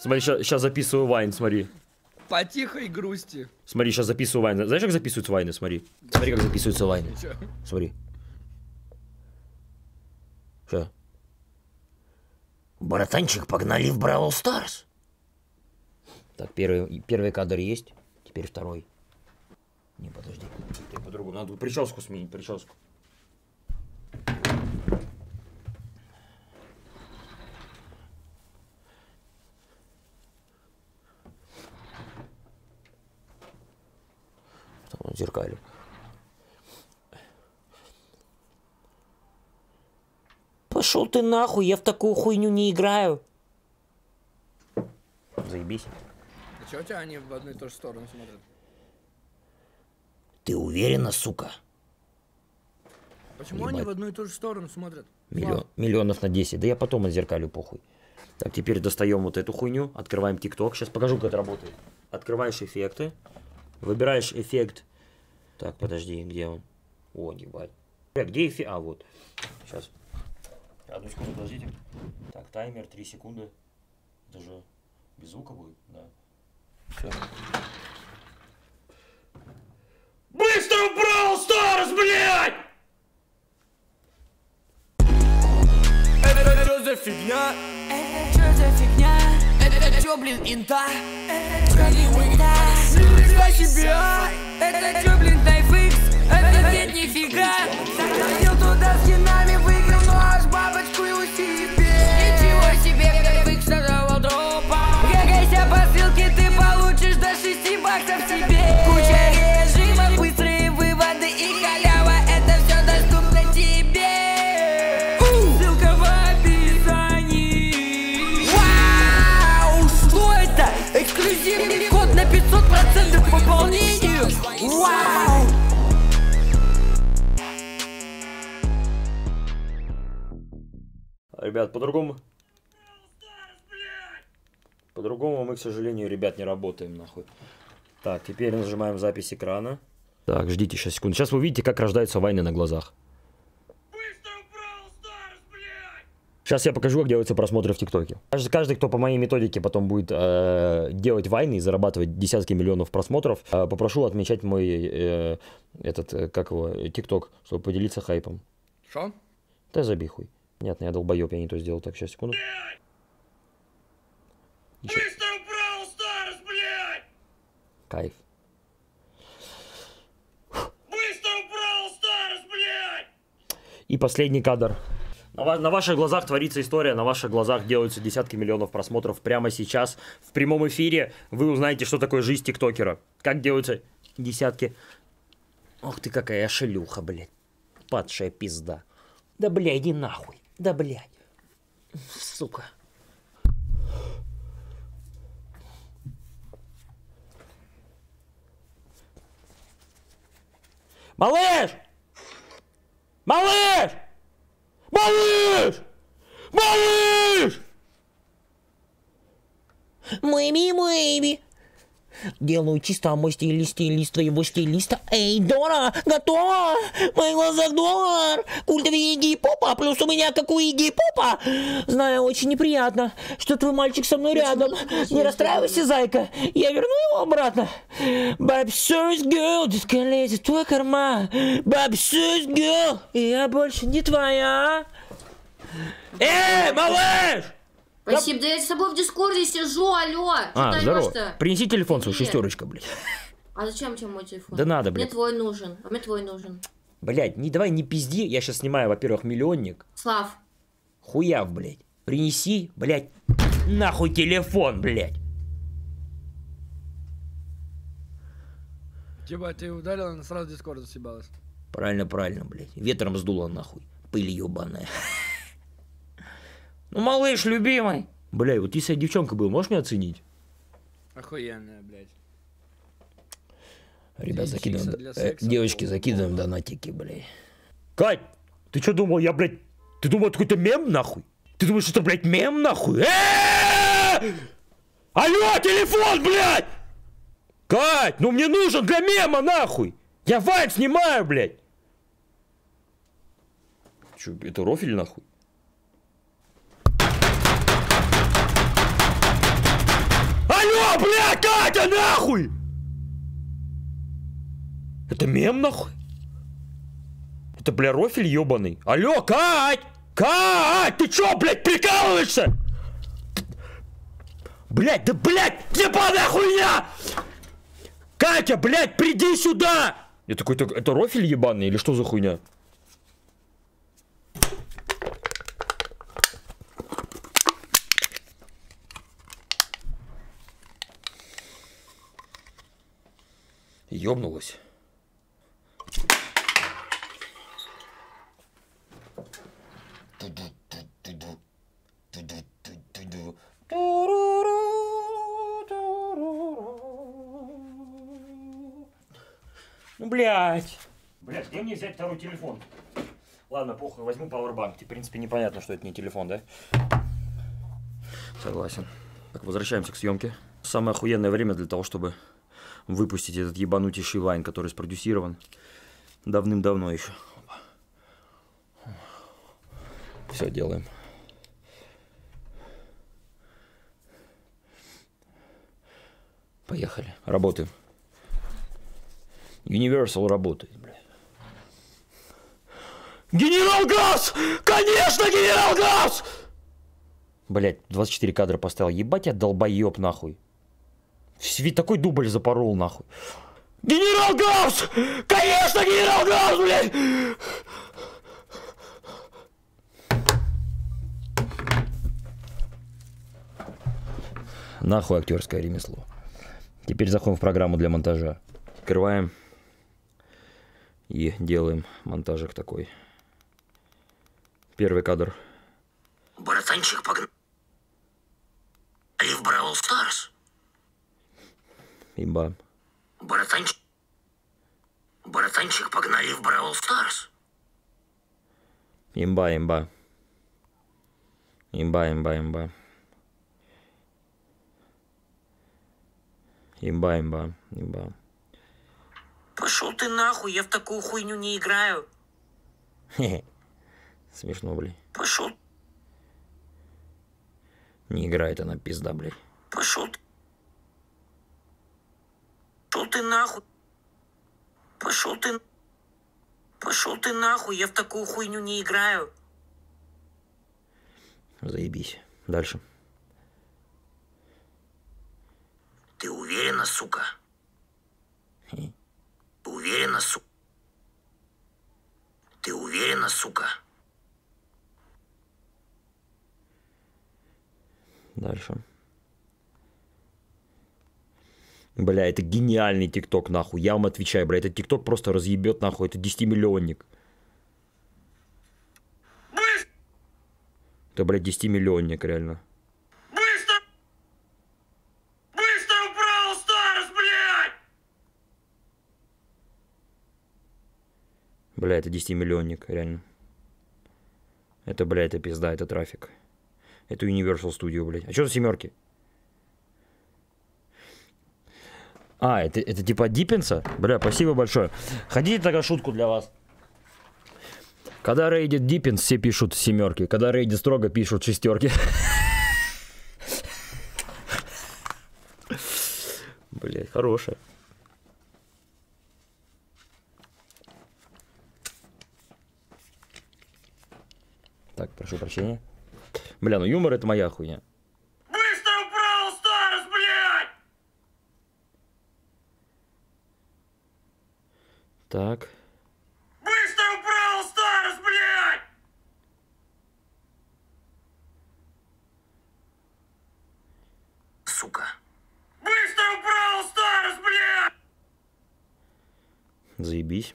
Смотри, сейчас записываю вайн, смотри. По тихой грусти. Смотри, сейчас записываю вайны. Знаешь, как записываются вайны? Смотри. Смотри, как записываются вайны. Смотри. Что? Братанчик, погнали в Бравл Старс. Так, первый, первый кадр есть, теперь второй. Не, подожди. Ты по-другому. Надо прическу сменить, прическу. Зеркале. Пошел ты нахуй, я в такую хуйню не играю. Заебись. А чё у тебя они в одну и ту же сторону смотрят? Ты уверена, сука? Почему они в одну и ту же сторону смотрят? Миллион, миллионов на 10. Да я потом отзеркалю похуй. Так, теперь достаем вот эту хуйню, открываем ТикТок. Сейчас покажу, как это работает. Открываешь эффекты, выбираешь эффект. Так, подожди, где он? О, ебать. Бля, где эффект? А, вот. Сейчас. Одну секунду, подождите. Так, таймер 3 секунды. Это же без звука будет? Да. Всё. Быстро в Brawl Stars, блядь! Это что за фигня? Это что за фигня? Это что, блин, инта? Нифига себе! Это что, блин, нет Ребят, по-другому... По-другому мы, к сожалению, ребят, не работаем, нахуй. Так, теперь нажимаем запись экрана. Так, ждите сейчас секунду. Сейчас вы увидите, как рождаются войны на глазах. Сейчас я покажу, как делаются просмотры в ТикТоке. Каждый, каждый, кто по моей методике потом будет э, делать вайны и зарабатывать десятки миллионов просмотров, э, попрошу отмечать мой э, этот, э, как его, э, ТикТок, чтобы поделиться хайпом. Шо? Да забей хуй. Понятно, я долбоеб, я не то сделал. Так, сейчас, секунду. Ещё. Кайф. И последний кадр. На, ва- на ваших глазах творится история, на ваших глазах делаются десятки миллионов просмотров прямо сейчас. В прямом эфире вы узнаете, что такое жизнь тиктокера. Как делаются десятки... Ох ты какая шелюха, блядь. Падшая пизда. Да, блядь, иди нахуй. Да, блядь. Сука. Малыш! Малыш! Малыш! Малыш! Мэйми, мэйми. Делаю чисто мой стилист, стилист твоего стилиста. Эй, Дора, готова? В моих глазах доллар. Культовый Игги Попа, плюс у меня как у Игги Попа. Знаю, очень неприятно, что твой мальчик со мной рядом. Не расстраивайся, зайка. Я верну его обратно. Бабсюс Girl, детка лезет в твой карман. Бабсюс Girl, я больше не твоя. Эй, малыш! Спасибо, да я с тобой в дискорде сижу, алло. А, здорово. Принеси телефон свой, шестерочка, блядь. А зачем тебе мой телефон? Да надо, Мне блядь. твой нужен, а мне твой нужен. Блядь, не давай не пизди. Я сейчас снимаю, во-первых, миллионник. Слав, Хуяв, блядь. Принеси, блядь, нахуй телефон, блядь. Типа, ты ударил, она сразу в дискорд съебалась. Правильно, правильно, блядь. Ветром сдуло нахуй. Пыль ебаная. Ну, малыш, любимый. Блядь, вот если я девчонка был, можешь меня оценить? Охуенная, блядь. Ребят, закидываем. э, девочки, закидываем донатики, блядь. Кать, ты что думал, я, блядь, ты думал, это какой-то мем, нахуй? Ты думаешь, это, блядь, мем, нахуй? Э! Алло, телефон, блядь! Кать, ну мне нужен для мема, нахуй! Я вайн снимаю, блядь! Че, это рофель, нахуй? Алло, бля, Катя, нахуй! Это мем, нахуй? Это, бля, рофель ебаный. Алло, Кать! Кать, ты чё, блядь, прикалываешься? Блядь, да, блядь, ебаная хуйня! Катя, блядь, приди сюда! Я такой, это, это рофель ебаный или что за хуйня? Ёбнулась. Ну, блядь. Блядь, где мне взять второй телефон? Ладно, похуй, возьму пауэрбанк. В принципе, непонятно, что это не телефон, да? Согласен. Так, возвращаемся к съемке. Самое охуенное время для того, чтобы выпустить этот ебанутейший вайн, который спродюсирован давным-давно еще. Все делаем. Поехали. Работаем. Universal работает, бля. Генерал Газ! Конечно, Генерал Газ! Блять, 24 кадра поставил. Ебать я долбоеб нахуй. Ведь такой дубль запорол нахуй. Генерал Газ! Конечно, Генерал Газ, блядь! Нахуй актерское ремесло. Теперь заходим в программу для монтажа. Открываем и делаем монтажик такой. Первый кадр. Братанчик погнали в Бравл Старс. Имба. Братанчик... Братанчик погнали в Бравл Старс. Имба, имба. Имба, имба, имба. Имба, имба, имба. Пошел ты нахуй, я в такую хуйню не играю. Хе-хе. Смешно, блядь. Пошел, Не играет она, пизда, блядь. пошел ты. Ты нахуй. Пошел ты... Пошел ты нахуй, я в такую хуйню не играю. Заебись. Дальше. Ты уверена, сука? Ты уверена, сука? Ты уверена, сука? Дальше. Бля, это гениальный тикток, нахуй. Я вам отвечаю, бля, этот тикток просто разъебет, нахуй. Это 10-миллионник. Быстро! Это, блядь, 10-миллионник, реально. Быстро! Быстро в Бравл Старс, блядь! Бля, это 10-миллионник, реально. Это, бля, это пизда, это трафик. Это Universal Studio, блядь. А что за семерки? А, это, это типа Диппенса? Бля, спасибо большое. Хотите тогда шутку для вас? Когда рейдит Диппенс, все пишут семерки. Когда рейдит строго, пишут шестерки. Блять, хорошая. Так, прошу прощения. Бля, ну юмор это моя хуйня. Быстро в Бравл Старс, блядь! Так. Быстро в Старс, блядь! Сука. Быстро в Старс, блядь! Заебись.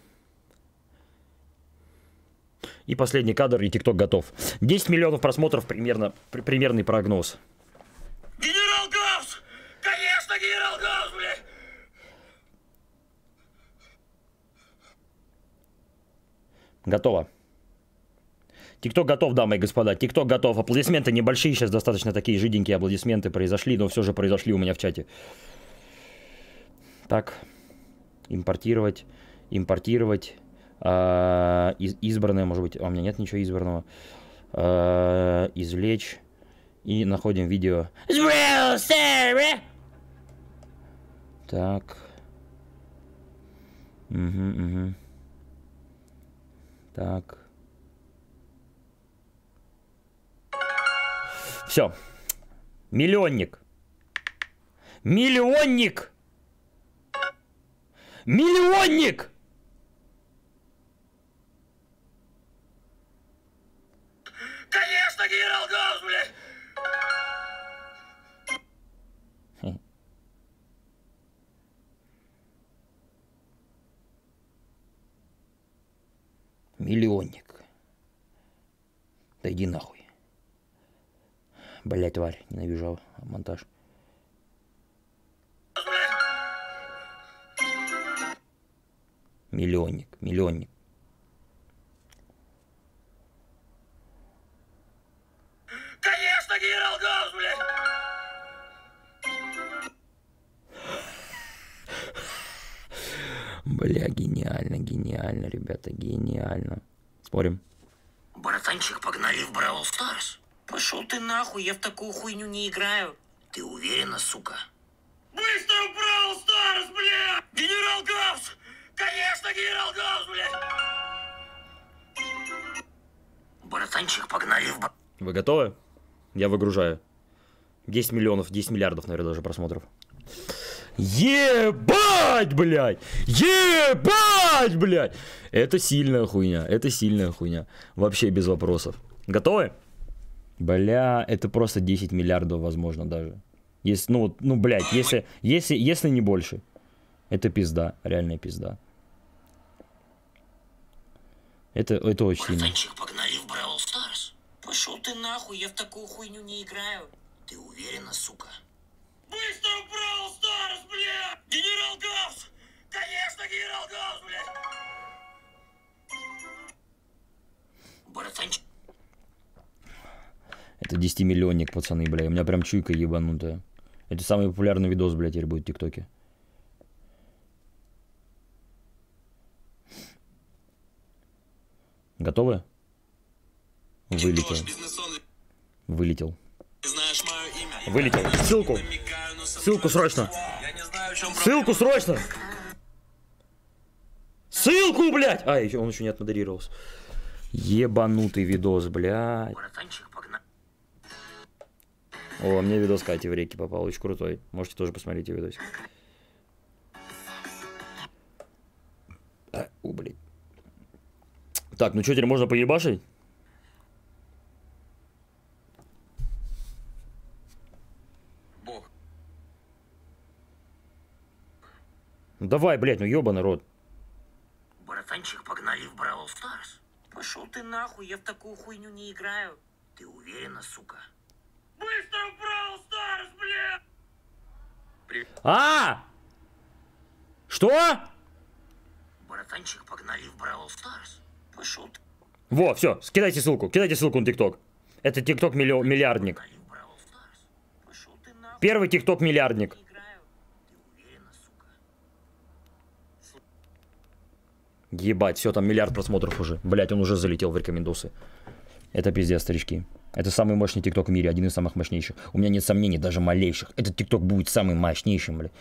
И последний кадр, и ТикТок готов. 10 миллионов просмотров, примерно, при- примерный прогноз. Генерал Гаусс! Конечно, генерал Гаусс, блядь! Готово. ТикТок готов, дамы и господа. ТикТок готов. Аплодисменты небольшие, сейчас достаточно такие жиденькие аплодисменты произошли, но все же произошли у меня в чате. Так. Импортировать. Импортировать. А, из- избранное, может быть. А у меня нет ничего избранного. А, извлечь. И находим видео. Так. Угу, угу. Так. Все. Миллионник. Миллионник! Миллионник! Миллионник. Да иди нахуй. Блять, тварь, ненавижу монтаж. Миллионник, миллионник. Бля, гениально, гениально, ребята, гениально. Спорим? Братанчик, погнали в Бравл Старс. Пошел ты нахуй, я в такую хуйню не играю. Ты уверена, сука? Быстро в Бравл Старс, блядь! Генерал Гаус! Конечно, генерал Гаус, блядь! Братанчик, погнали в... Вы готовы? Я выгружаю. 10 миллионов, 10 миллиардов, наверное, даже просмотров. Ебать, блядь! Ебать, блядь! Это сильная хуйня, это сильная хуйня. Вообще без вопросов. Готовы? Бля, это просто 10 миллиардов, возможно, даже. Если, ну, ну, блядь, если, если, если не больше. Это пизда, реальная пизда. Это, это очень сильно. Погнали в Бравл Старс. Пошел ты нахуй, я в такую хуйню не играю. Ты уверена, сука? Быстро в Бравл Старс, блядь! Генерал Гаус! Конечно, генерал Гаус, блядь! Братанчик, Это 10 миллионник, пацаны, бля. У меня прям чуйка ебанутая. Это самый популярный видос, блядь, теперь будет в ТикТоке. Готовы? Вылетел. Вылетел. Вылетел. Ссылку. Ссылку срочно. Ссылку срочно. Ссылку, блядь! А, еще- он еще не отмодерировался. Ебанутый видос, блядь. О, мне видос Кати в реки попал, очень крутой. Можете тоже посмотреть видосик. А, у, блядь. Так, ну что, теперь можно поебашить? Ну давай, блядь, ну ебаный рот. Братанчик, погнали в Бравл Старс. Пошел ты нахуй, я в такую хуйню не играю. Ты уверена, сука? Быстро в Бравл Старс, блядь! А! Что? Братанчик, погнали в Бравл Старс. Пошел ты Во, все, кидайте ссылку, кидайте ссылку на ТикТок. Это ТикТок миллиардник. Первый ТикТок миллиардник. не играю. Ты уверена, сука? Ебать, все, там миллиард просмотров уже. Блять, он уже залетел в рекомендусы. Это пиздец, старички. Это самый мощный ТикТок в мире, один из самых мощнейших. У меня нет сомнений, даже малейших. Этот ТикТок будет самым мощнейшим, блядь.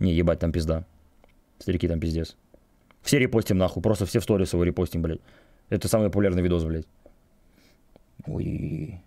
Не, ебать, там пизда. Старики, там пиздец. Все репостим нахуй, просто все в сторис его репостим, блядь. Это самый популярный видос, блядь. Ой.